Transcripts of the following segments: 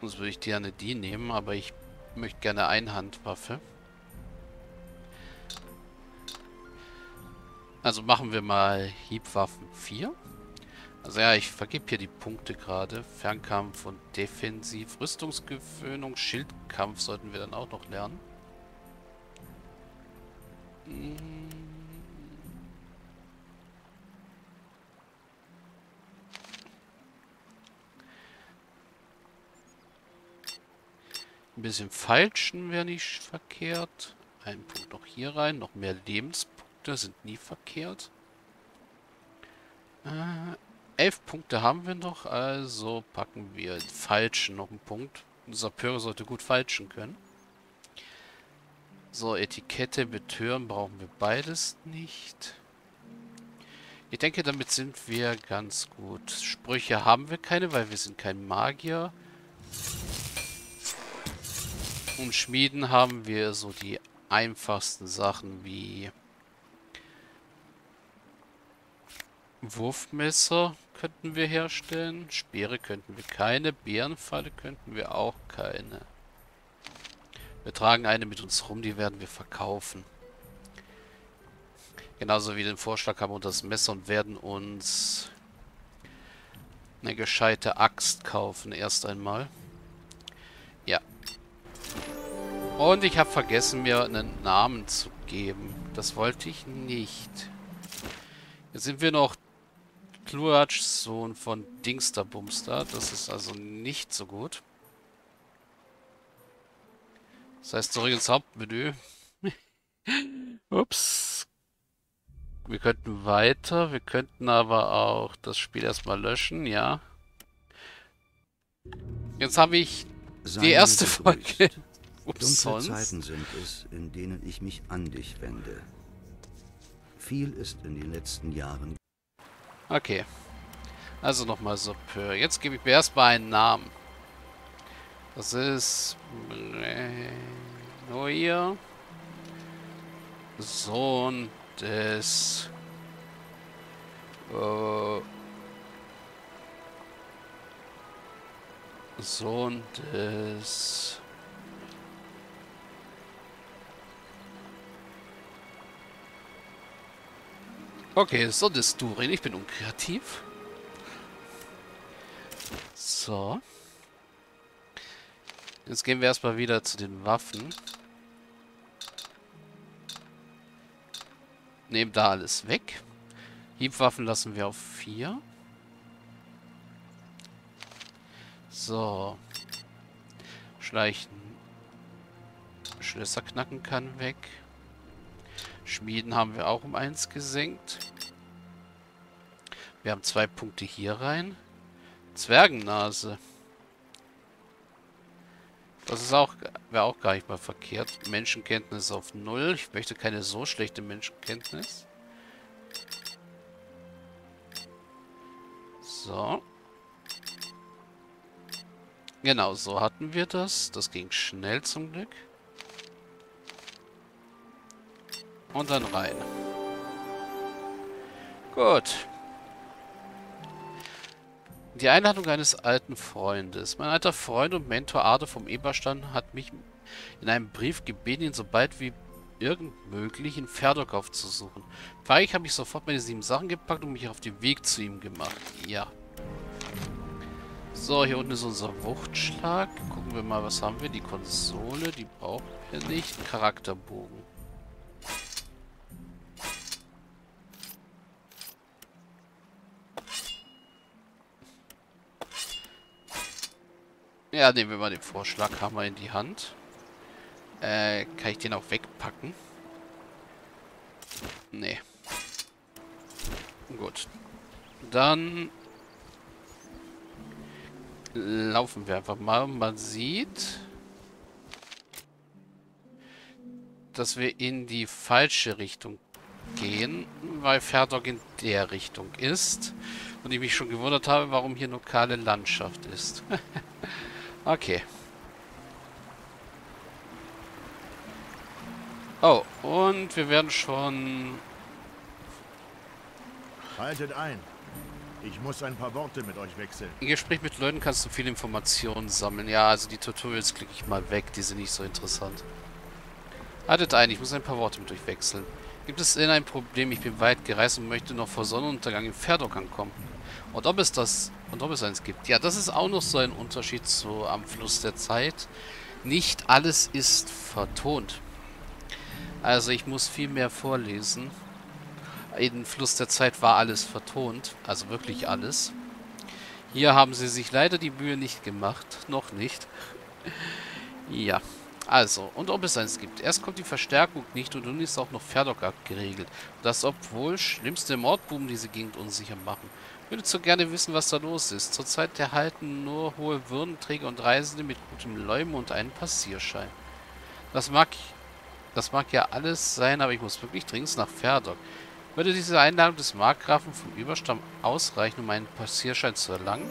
Sonst würde ich gerne die nehmen, aber ich möchte gerne Einhandwaffe. Also machen wir mal Hiebwaffen 4. Also ja, ich vergebe hier die Punkte gerade. Fernkampf und Defensiv. Rüstungsgewöhnung, Schildkampf sollten wir dann auch noch lernen. Hm. Ein bisschen falschen wäre nicht verkehrt. Ein Punkt noch hier rein. Noch mehr Lebenspunkte sind nie verkehrt. Äh, elf Punkte haben wir noch, also packen wir falschen noch einen Punkt. Unser Pöre sollte gut falschen können. So, Etikette, Betören brauchen wir beides nicht. Ich denke, damit sind wir ganz gut. Sprüche haben wir keine, weil wir sind kein Magier. Und Schmieden haben wir so die einfachsten Sachen wie Wurfmesser könnten wir herstellen. Speere könnten wir keine. Bärenfalle könnten wir auch keine. Wir tragen eine mit uns rum, die werden wir verkaufen. Genauso wie den Vorschlag haben wir das Messer und werden uns eine gescheite Axt kaufen erst einmal. Ja. Und ich habe vergessen, mir einen Namen zu geben. Das wollte ich nicht. Jetzt sind wir noch Kluatsch, Sohn von Dingsterbumster. Das ist also nicht so gut. Das heißt, zurück ins Hauptmenü. Ups. Wir könnten weiter. Wir könnten aber auch das Spiel erstmal löschen, ja. Jetzt habe ich die erste Folge. Ups, Dunkle Zeiten sind es, in denen ich mich an dich wende. Viel ist in den letzten Jahren. Okay. Also nochmal so. Jetzt gebe ich mir erstmal einen Namen. Das ist Neuer Sohn des äh, Sohn des Okay, Sohn des Durin. Ich bin unkreativ. So. Jetzt gehen wir erstmal wieder zu den Waffen. Nehmen da alles weg. Hiebwaffen lassen wir auf 4. So. Schleichen. Schlösser knacken kann weg. Schmieden haben wir auch um 1 gesenkt. Wir haben zwei Punkte hier rein. Zwergennase. Das ist auch, wäre auch gar nicht mal verkehrt. Menschenkenntnis auf null. Ich möchte keine so schlechte Menschenkenntnis. So. Genau, so hatten wir das. Das ging schnell zum Glück. Und dann rein. Gut. Die Einladung eines alten Freundes. Mein alter Freund und Mentor Ade vom Eberstein hat mich in einem Brief gebeten, ihn so bald wie irgend möglich in Ferdok aufzusuchen. Feig habe ich sofort meine sieben Sachen gepackt und mich auf den Weg zu ihm gemacht. Ja. So, hier unten ist unser Wuchtschlag. Gucken wir mal, was haben wir? Die Konsole, die brauchen wir nicht. Charakterbogen. Ja, nehmen wir mal den Vorschlaghammer in die Hand. Äh, kann ich den auch wegpacken? Nee. Gut. Dann laufen wir einfach mal man sieht, dass wir in die falsche Richtung gehen, weil Ferdok in der Richtung ist. Und ich mich schon gewundert habe, warum hier nur kahle Landschaft ist. Okay. Oh, und wir werden schon... Haltet ein. Ich muss ein paar Worte mit euch wechseln. Im Gespräch mit Leuten kannst du viele Informationen sammeln. Ja, also die Tutorials klicke ich mal weg, die sind nicht so interessant. Haltet ein, ich muss ein paar Worte mit euch wechseln. Gibt es denn ein Problem? Ich bin weit gereist und möchte noch vor Sonnenuntergang in Ferdok ankommen. Und ob es das und ob es eins gibt. Ja, das ist auch noch so ein Unterschied zu am Fluss der Zeit. Nicht alles ist vertont. Also ich muss viel mehr vorlesen. In Fluss der Zeit war alles vertont, also wirklich alles. Hier haben sie sich leider die Mühe nicht gemacht, noch nicht. ja, also, und ob es eins gibt. Erst kommt die Verstärkung nicht und nun ist auch noch Ferdok abgeregelt. Das obwohl schlimmste Mordbuben diese Gegend unsicher machen. Würde so gerne wissen, was da los ist. Zurzeit erhalten nur hohe Würdenträger und Reisende mit gutem Leum und einen Passierschein. Das mag, das mag ja alles sein, aber ich muss wirklich dringend nach Ferdok. Würde diese Einladung des Markgrafen vom Überstamm ausreichen, um einen Passierschein zu erlangen?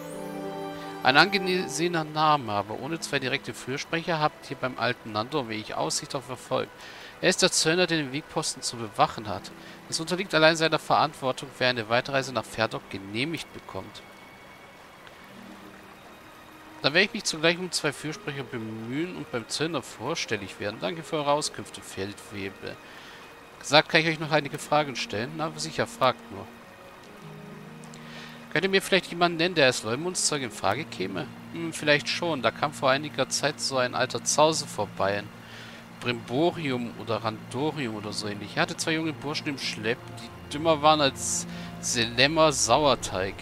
Ein angesehener Name, aber ohne zwei direkte Fürsprecher habt ihr beim alten Nando, ich Aussicht auf Erfolg. Er ist der Zöllner, der den Wegposten zu bewachen hat. Es unterliegt allein seiner Verantwortung, wer eine Weiterreise nach Ferdok genehmigt bekommt. Dann werde ich mich zugleich um zwei Fürsprecher bemühen und beim Zöllner vorstellig werden. Danke für eure Auskünfte, Feldwebel. Gesagt, kann ich euch noch einige Fragen stellen? Na, sicher, fragt nur. Könnt ihr mir vielleicht jemanden nennen, der als Leumundzeug in Frage käme? Hm, vielleicht schon. Da kam vor einiger Zeit so ein alter Zause vorbei. Brimborium oder Randorium oder so ähnlich. Er hatte zwei junge Burschen im Schlepp, die dümmer waren als Selemmer Sauerteig.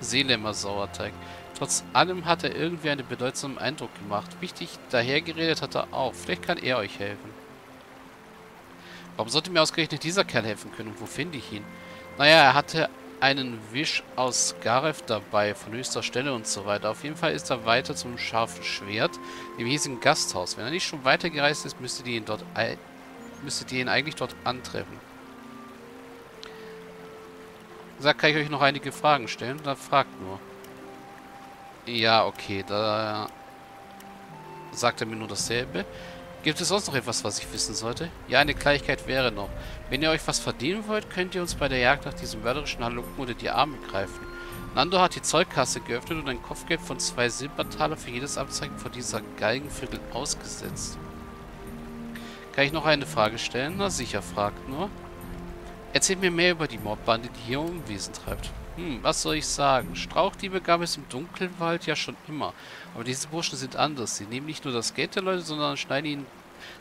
Seelemmer Sauerteig. Trotz allem hat er irgendwie einen bedeutsamen Eindruck gemacht. Wichtig dahergeredet hat er auch. Vielleicht kann er euch helfen. Warum sollte mir ausgerechnet dieser Kerl helfen können und wo finde ich ihn? Naja, er hatte einen Wisch aus Gareth dabei, von höchster Stelle und so weiter. Auf jeden Fall ist er weiter zum scharfen Schwert, dem hiesigen Gasthaus. Wenn er nicht schon weitergereist ist, müsstet ihr ihn dort müsstet ihr ihn eigentlich dort antreffen. Sagt, kann ich euch noch einige Fragen stellen? Dann fragt nur. Ja, okay, da sagt er mir nur dasselbe. Gibt es sonst noch etwas, was ich wissen sollte? Ja, eine Kleinigkeit wäre noch. Wenn ihr euch was verdienen wollt, könnt ihr uns bei der Jagd nach diesem mörderischen Halunken unter die Arme greifen. Nando hat die Zollkasse geöffnet und ein Kopfgeld von zwei Silbertaler für jedes Abzeichen von dieser Galgenviertel ausgesetzt. Kann ich noch eine Frage stellen? Na sicher, fragt nur. Erzählt mir mehr über die Mordbande, die hier Unwesen treibt. Hm, was soll ich sagen? Strauchdiebe gab es im Dunkelwald ja schon immer. Aber diese Burschen sind anders. Sie nehmen nicht nur das Geld der Leute, sondern schneiden ihnen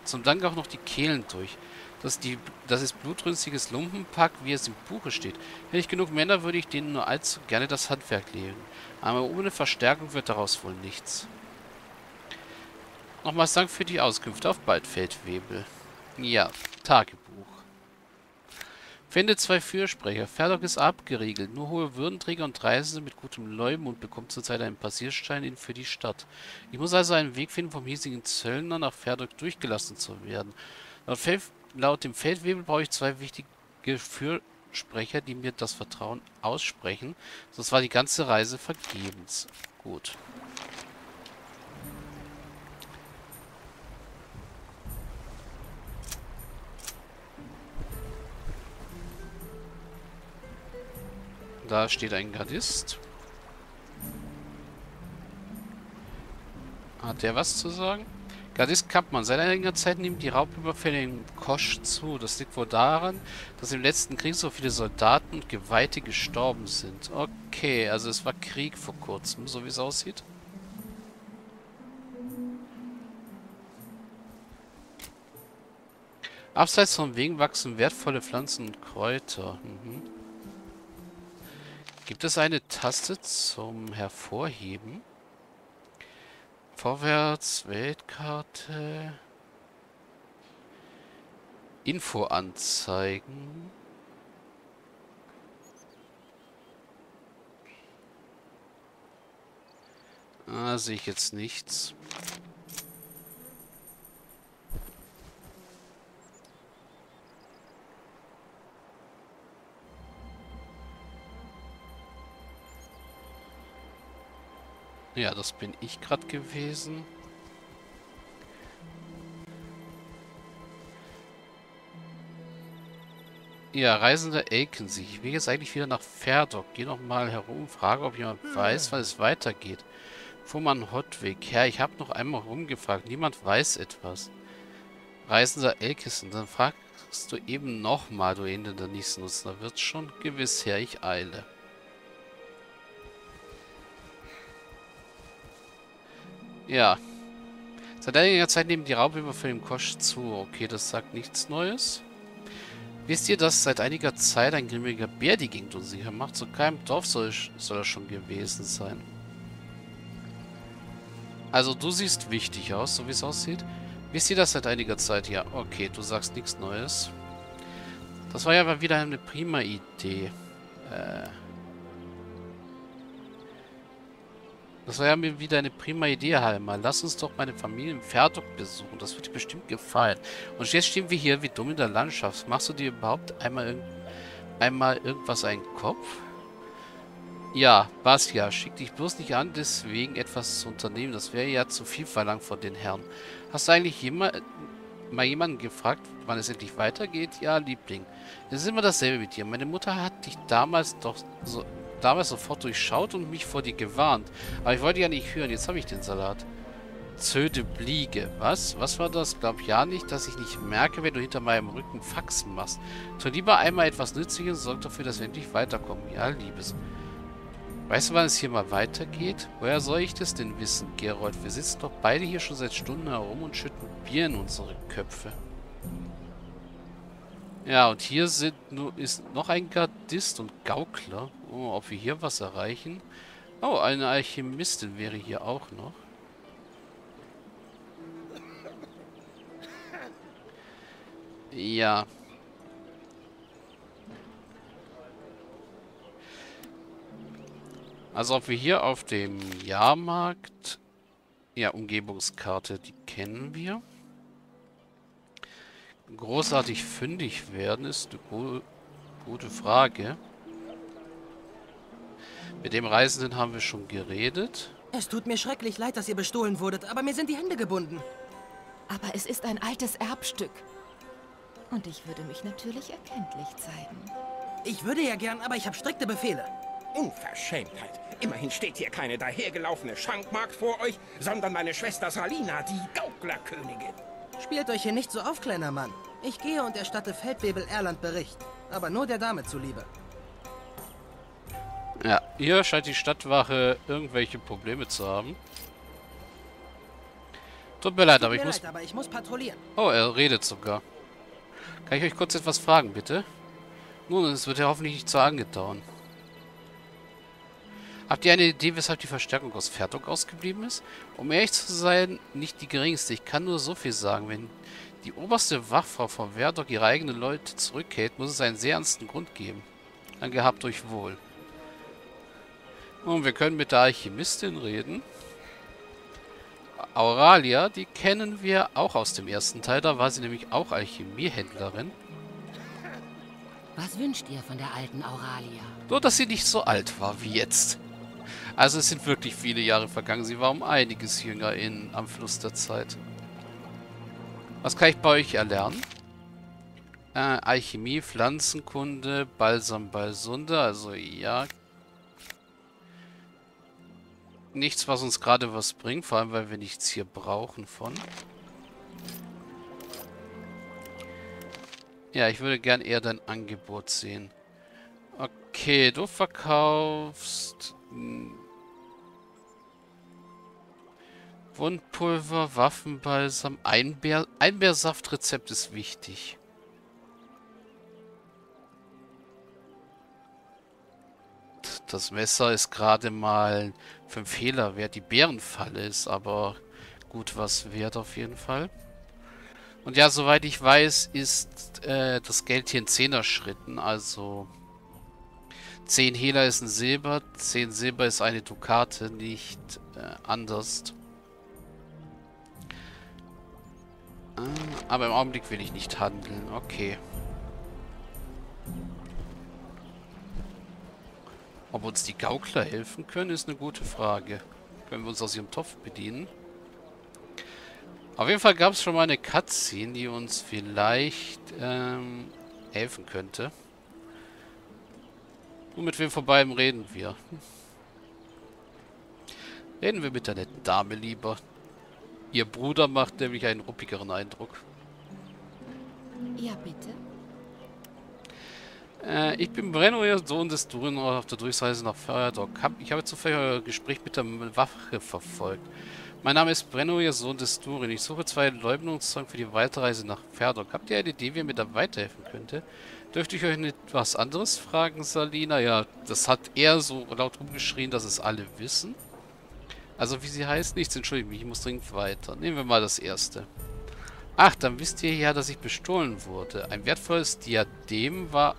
zum Dank auch noch die Kehlen durch. Das, die, das ist blutrünstiges Lumpenpack, wie es im Buche steht. Hätte ich genug Männer, würde ich denen nur allzu gerne das Handwerk legen. Aber ohne Verstärkung wird daraus wohl nichts. Nochmals Dank für die Auskünfte. Auf bald, Feldwebel. Ja, Tagebuch. Finde zwei Fürsprecher. Ferdok ist abgeriegelt. Nur hohe Würdenträger und Reisende mit gutem Leumund bekommt zurzeit einen Passierschein für die Stadt. Ich muss also einen Weg finden, vom hiesigen Zöllner nach Ferdok durchgelassen zu werden. Laut, Fel laut dem Feldwebel brauche ich zwei wichtige Fürsprecher, die mir das Vertrauen aussprechen. Sonst war die ganze Reise vergebens. Gut. Da steht ein Gardist. Hat der was zu sagen? Gardist Kampmann. Seit einiger Zeit nehmen die Raubüberfälle in Kosch zu. Das liegt wohl daran, dass im letzten Krieg so viele Soldaten und Geweihte gestorben sind. Okay, also es war Krieg vor kurzem, so wie es aussieht. Abseits vom Wegen wachsen wertvolle Pflanzen und Kräuter. Mhm. Gibt es eine Taste zum Hervorheben? Vorwärts, Weltkarte. Info anzeigen. Ah, sehe ich jetzt nichts. Ja, das bin ich gerade gewesen. Ja, Reisender elken sich. Ich will jetzt eigentlich wieder nach Ferdok. Geh noch mal herum, frage, ob jemand weiß, wann es weitergeht. Fuhrmann Hotweg. Ja, ich habe noch einmal rumgefragt. Niemand weiß etwas. Reisender Elkison. Dann fragst du eben nochmal, du Ende der Nichtsnutzer. Wird schon gewiss her, ich eile. Ja. Seit einiger Zeit nehmen die Raubüberfälle im Kosch zu. Okay, das sagt nichts Neues. Wisst ihr, dass seit einiger Zeit ein grimmiger Bär die Gegend unsicher macht? Zu keinem Dorf soll, soll er schon gewesen sein. Also du siehst wichtig aus, so wie es aussieht. Wisst ihr das seit einiger Zeit? Ja, okay, du sagst nichts Neues. Das war ja mal wieder eine prima Idee. Äh... Das war ja wieder eine prima Idee, Halmer. Lass uns doch meine Familie im Ferdok besuchen. Das wird dir bestimmt gefallen. Und jetzt stehen wir hier wie dumm in der Landschaft. Machst du dir überhaupt einmal, irg einmal irgendwas einen Kopf? Ja, was ja. Schick dich bloß nicht an, deswegen etwas zu unternehmen. Das wäre ja zu viel verlangt von den Herren. Hast du eigentlich jemand, mal jemanden gefragt, wann es endlich weitergeht? Ja, Liebling. Es ist immer dasselbe mit dir. Meine Mutter hat dich damals doch so damals sofort durchschaut und mich vor dir gewarnt. Aber ich wollte ja nicht hören. Jetzt habe ich den Salat. Zöde Bliege. Was? Was war das? Glaub ja nicht, dass ich nicht merke, wenn du hinter meinem Rücken Faxen machst. Tu lieber einmal etwas Nützliches und sorg dafür, dass wir endlich weiterkommen. Ja, Liebes. Weißt du, wann es hier mal weitergeht? Woher soll ich das denn wissen, Gerold? Wir sitzen doch beide hier schon seit Stunden herum und schütten Bier in unsere Köpfe. Ja, und hier sind, ist noch ein Gardist und Gaukler. Oh, ob wir hier was erreichen? Oh, eine Alchemistin wäre hier auch noch. Ja. Also ob wir hier auf dem Jahrmarkt... Ja, Umgebungskarte, die kennen wir. Großartig fündig werden ist eine gute Frage. Mit dem Reisenden haben wir schon geredet. Es tut mir schrecklich leid, dass ihr bestohlen wurdet, aber mir sind die Hände gebunden. Aber es ist ein altes Erbstück. Und ich würde mich natürlich erkenntlich zeigen. Ich würde ja gern, aber ich habe strikte Befehle. Unverschämtheit. Immerhin steht hier keine dahergelaufene Schankmarkt vor euch, sondern meine Schwester Salina, die Gauklerkönigin. Spielt euch hier nicht so auf, kleiner Mann. Ich gehe und erstatte Feldwebel Erland Bericht. Aber nur der Dame zuliebe. Ja, hier scheint die Stadtwache irgendwelche Probleme zu haben. Tut mir leid, Tut aber, mir ich muss... leid, aber ich muss patrouillieren. Oh, er redet sogar. Kann ich euch kurz etwas fragen, bitte? Nun, es wird ja hoffentlich nicht zu angedauern. Habt ihr eine Idee, weshalb die Verstärkung aus Ferdok ausgeblieben ist? Um ehrlich zu sein, nicht die geringste. Ich kann nur so viel sagen. Wenn die oberste Wachfrau von Verdok ihre eigenen Leute zurückhält, muss es einen sehr ernsten Grund geben. Dann gehabt euch wohl. Und wir können mit der Alchemistin reden. Auralia, die kennen wir auch aus dem ersten Teil. Da war sie nämlich auch Alchemiehändlerin. Was wünscht ihr von der alten Auralia? Nur, dass sie nicht so alt war wie jetzt. Also es sind wirklich viele Jahre vergangen. Sie war um einiges jünger in, am Fluss der Zeit. Was kann ich bei euch erlernen? Äh, Alchemie, Pflanzenkunde, Balsam, Balsunde. Also ja, nichts, was uns gerade was bringt, vor allem, weil wir nichts hier brauchen von. Ja, ich würde gern eher dein Angebot sehen. Okay, du verkaufst... Wundpulver, Waffenbalsam, Einbeer, Einbeersaftrezept ist wichtig. Das Messer ist gerade mal für einen Fehler wert. Die Bärenfalle ist aber gut was wert auf jeden Fall. Und ja, soweit ich weiß, ist äh, das Geld hier in 10er Schritten. Also 10 Hehler ist ein Silber, 10 Silber ist eine Dukate, nicht äh, anders. Aber im Augenblick will ich nicht handeln. Okay. Ob uns die Gaukler helfen können, ist eine gute Frage. Können wir uns aus ihrem Topf bedienen? Auf jeden Fall gab es schon mal eine Cutscene, die uns vielleicht ähm, helfen könnte. Und mit wem vorbei reden wir? Reden wir mit der netten Dame lieber. Ihr Bruder macht nämlich einen ruppigeren Eindruck. Ja, bitte. Äh, ich bin Brenno, Ihr Sohn des Durin auf der Durchreise nach Feuerdog. Ich habe zufällig euer Gespräch mit der Wache verfolgt. Mein Name ist Brenno, Ihr Sohn des Durin. Ich suche zwei Leugnungszeugen für die Weiterreise nach Ferdok. Habt ihr eine Idee, wie ihr mir da weiterhelfen könnte? Dürfte ich euch etwas anderes fragen, Salina? Ja, das hat er so laut rumgeschrien, dass es alle wissen. Also, wie sie heißt? Nichts, entschuldigt mich, ich muss dringend weiter. Nehmen wir mal das erste. Ach, dann wisst ihr ja, dass ich bestohlen wurde. Ein wertvolles Diadem war,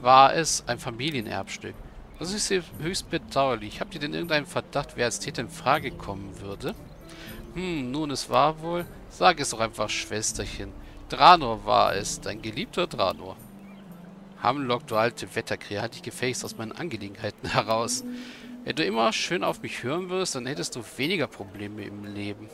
war es ein Familienerbstück. Das ist höchst bedauerlich. Habt ihr denn irgendeinen Verdacht, wer als Täter in Frage kommen würde? Hm, nun, es war wohl... Sag es doch einfach, Schwesterchen. Dranor war es, dein geliebter Dranor. Hamlock, du alte Wetterkrähe, halt dich gefälligst aus meinen Angelegenheiten heraus. Wenn du immer schön auf mich hören würdest, dann hättest du weniger Probleme im Leben.